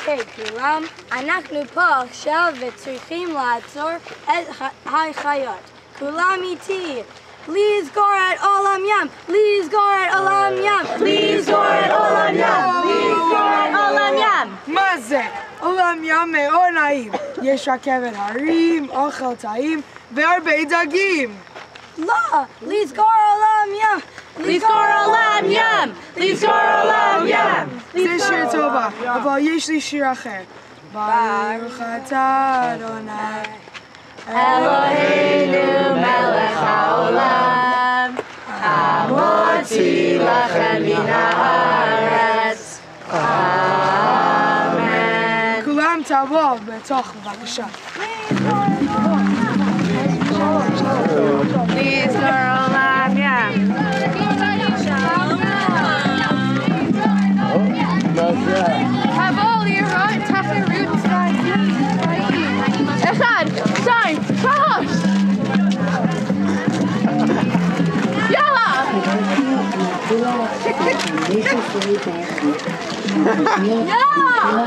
אוקיי, כולם, אנחנו פה עכשיו וצריכים לעצור את החיות. כולם איתי. לסגור את עולם ים! לסגור את עולם ים! לסגור את עולם ים! לסגור את עולם ים! מה זה? עולם ים מאוד נעים. יש רכבת הרים, אוכל טעים והרבה דגים. לא! לסגור עולם ים! לסגור עולם ים! לסגור עולם ים! זה שיר טובה, אבל יש לי שיר אחר. ברוך אתה אדוני. אלוהינו מלך העולם, המוציא לכם מן הארץ. אמן. כולם תבואו בתוך בבקשה. לסגור Have all your right. Taffy roots right here. Ehsan, Shine, Fahosh. Yalla. yeah!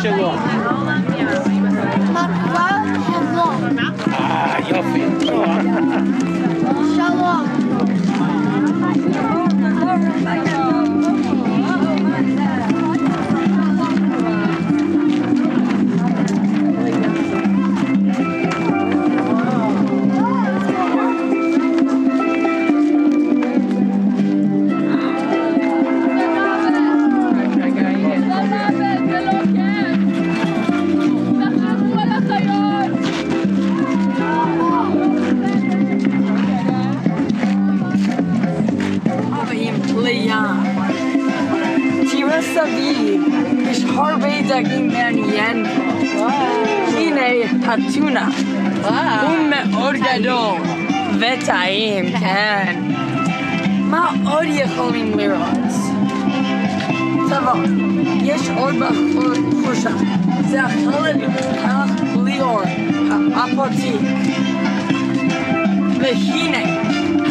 谢谢. יש הרבה דגים מעניין פה. הנה הטונה. הוא מאוד גדול וטעים, כן. מה עוד יכולים לראות? טוב, יש עוד בחושה. זה החלק כך בלי אור, האפוטיק. והנה,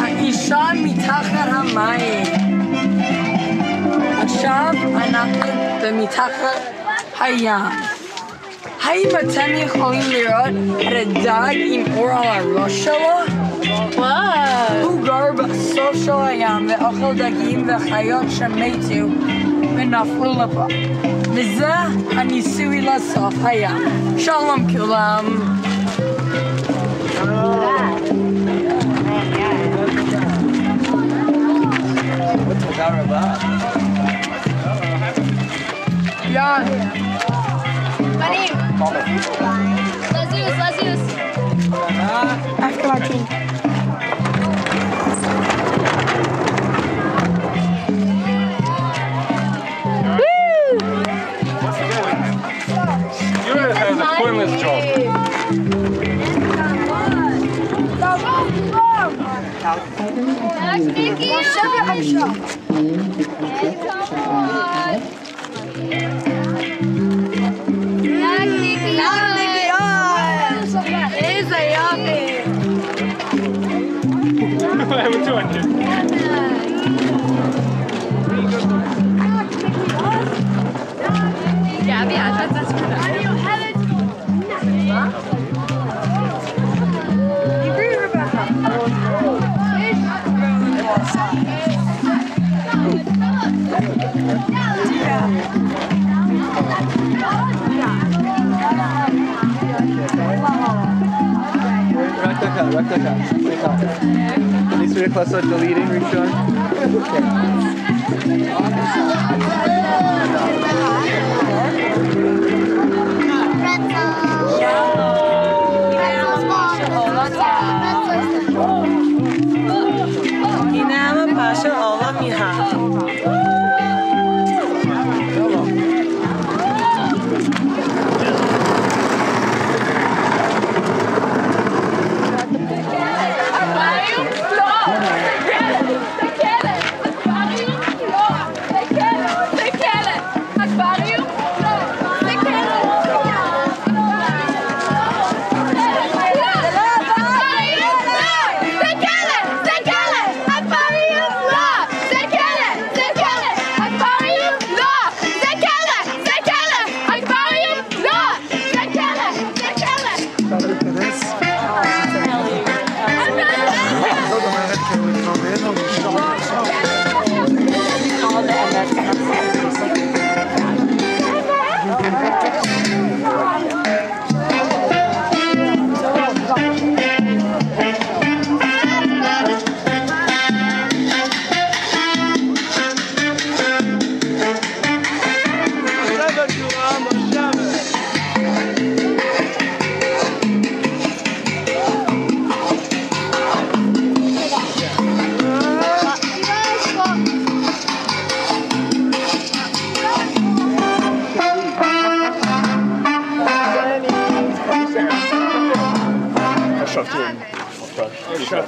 האישה מתחת המים. עכשיו אנחנו במתחת הים. האם אתם יכולים לראות את הדג עם אור על הראש שלו? הוא גר בסוף של הים ואוכל דגים וחיות שמתו ונפלו לפה. וזה הניסוי לסוף הים. שלום כולם. תודה רבה. Yan. Let's Lazius, Lazius. After Martin. You have a pointless job. Так, беги! Все, я! you doing, kid? Gabby, Are you headed Rock the car, rock the car, rock the car. Consider class of deleting, Rishon. Inama Pasha oh.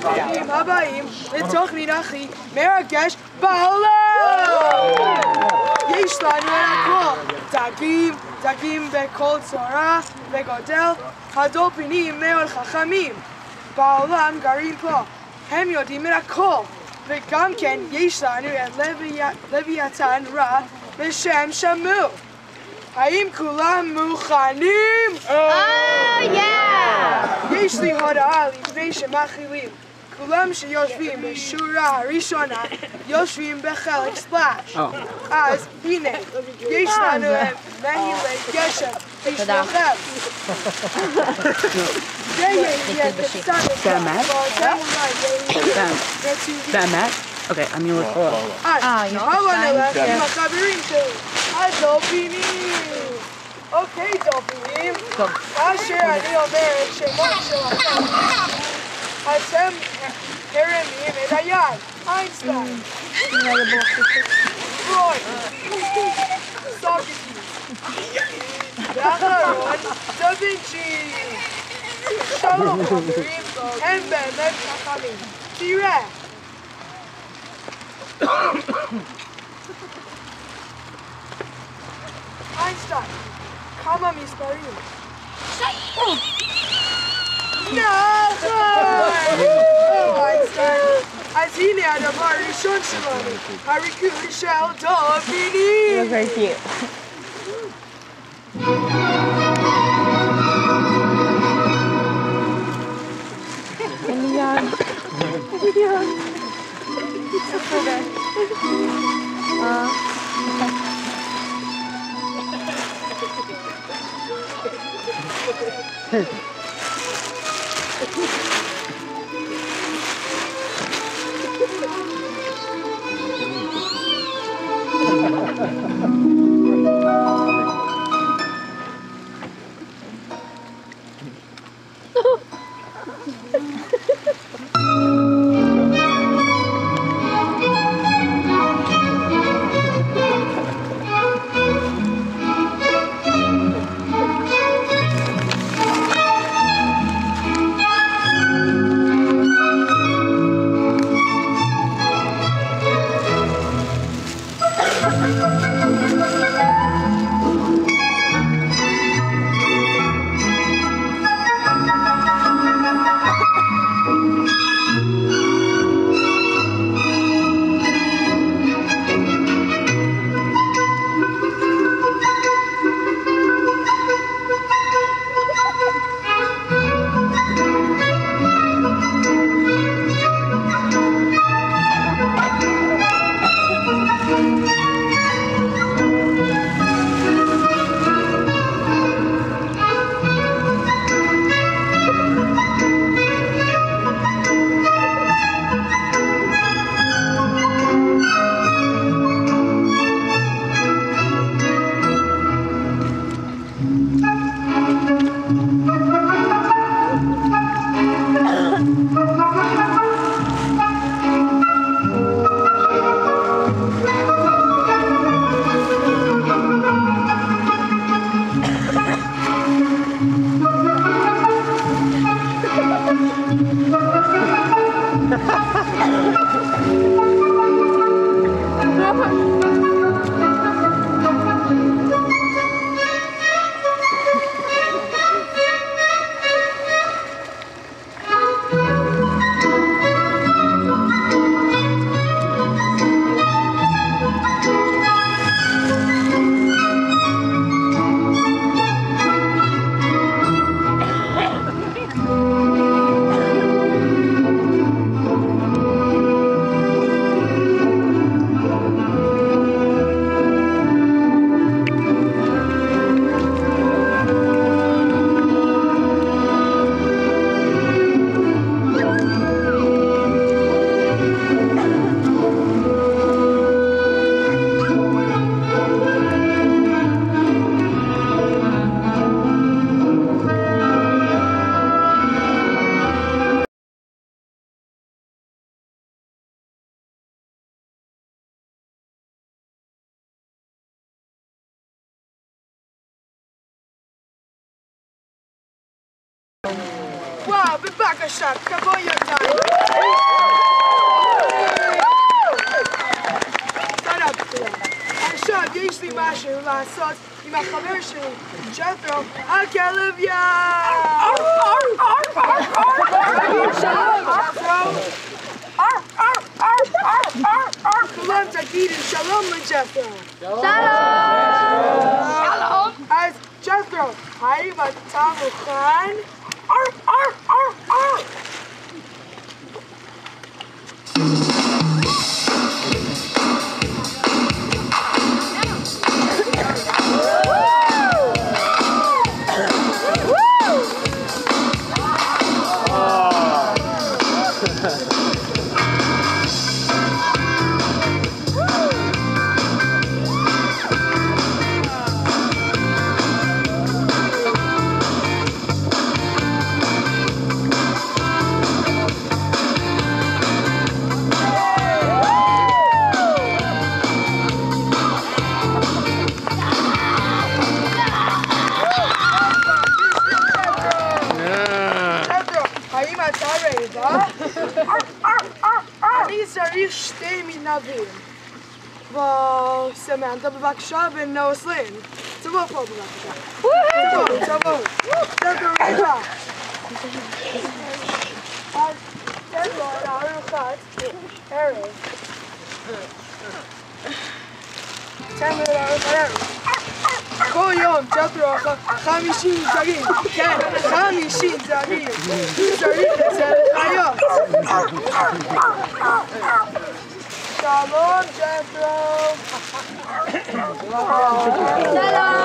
ברוכים הבאים לתוכנית הכי מרגש בעולם! יש לנו הכל, דגים, דגים בכל צורה וגודל, הדולפינים מאוד חכמים. בעולם גרים פה, הם יודעים את הכל. וגם כן יש לנו את לוויה- לוויתן רע בשם שמו. האם כולם מוכנים? יש לי הודעה לפני שמתחילים. כולם שיושבים בשורה הראשונה יושבים בחלק ספלאש. אז הנה, יש לנו את מהילי גשם בשבילכם. זה יהיה קצת יותר, באמת? ואתם אולי יהיו רציניים. באמת? אוקיי, אני הולך. אז בואו נלך עם החברים שלי, הדולפינים. אוקיי, דולפינים, כאשר אני אומר את שמות שלכם, אתם מרימים את היד. איינשטיין, פרויד, סוקרטיס, ואחרון, דה וינצ'י. שלום חברים, הם באמת חכמים. תראה. Mamma mi spariva. Oh. No! As he had a Harry Kushel Dobini! That was very cute. בבקשה, קבוע ידיים. תודה בכולם. עכשיו יש לי משהו לעשות עם החבר שלי, ג'ת'רו, הכלב ים! תגיד שלום, ג'ת'רו. כולם תגידו שלום לג'ת'רו. שלום! אז ג'ת'רו, האם אתה מוכן? Oh! האם אתה רעבה? אני צריך שתי מתנדבים. וסמנטה בבקשה ונוסלין. תבוא פה בבקשה. תבוא, תבוא. ג'ת'רו רעבה. אז תן לו את הארוחת ערב. תן לו את הארוחת ערב. כל יום ג'ת'רו אכל חמישים זרים. כן, חמישים זרים. צריך את זה לחיות. שלום ג'ת'רו. מה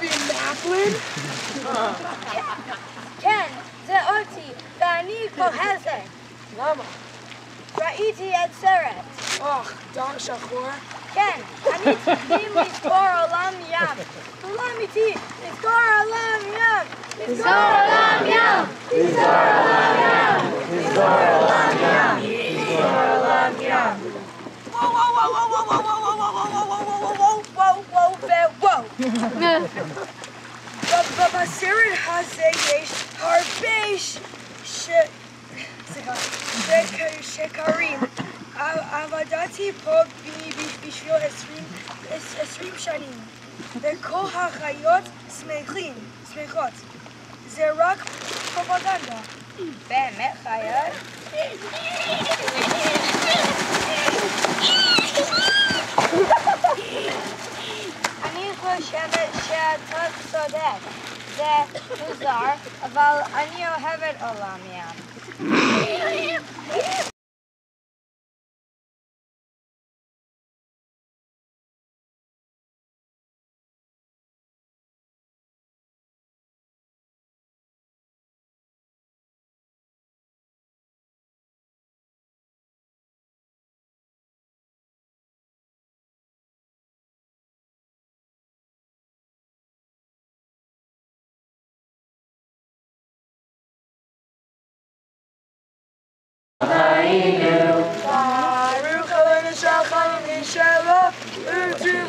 up in Laughlin? Ken, Zeoti, Dani Kohese. Lama. Ra'iti Ed Seret. Oh, Dar Shachor. Ken, Ani Tzim Lizkor Olam Yam. Olam Iti, Lizkor Yam. Lizkor Olam Yam. Lizkor Olam Yam. Lizkor Olam Yam. Lizkor Olam Yam. Whoa, whoa, whoa, whoa, whoa, whoa, whoa, whoa, whoa, whoa, whoa וואו, וואו, וואו. ב- בסרט הזה יש הרבה ש... ש... סליחה, שק- שקרים. ע- עבדתי פה ב- ב- בשביל עשרים- עש- עשרים שנים, וכל החיות שמחים, שמחות. זה רק פרופגנדה. באמת חיות? Shemesh Sodek. Ze Huzar, val Anio Hevet Olam Yam. Utu